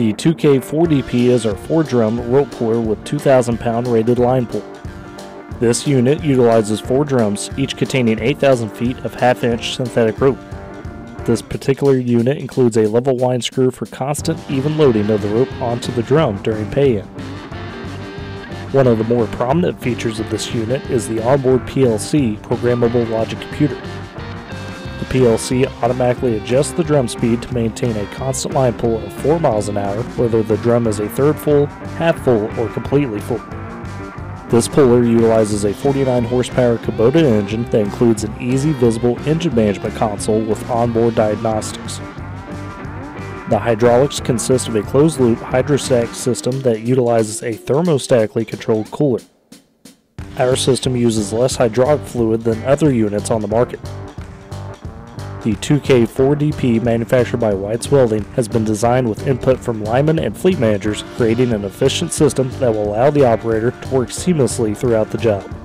The 2K4DP is our 4 drum rope puller with 2,000 pound rated line pull. This unit utilizes 4 drums, each containing 8,000 feet of half inch synthetic rope. This particular unit includes a level wind screw for constant, even loading of the rope onto the drum during pay-in. One of the more prominent features of this unit is the onboard PLC programmable logic computer. PLC automatically adjusts the drum speed to maintain a constant line pull of 4 miles an hour, whether the drum is a third full, half full, or completely full. This puller utilizes a 49 horsepower Kubota engine that includes an easy visible engine management console with onboard diagnostics. The hydraulics consist of a closed loop hydrostatic system that utilizes a thermostatically controlled cooler. Our system uses less hydraulic fluid than other units on the market. The 2K4DP manufactured by White's Welding has been designed with input from linemen and fleet managers, creating an efficient system that will allow the operator to work seamlessly throughout the job.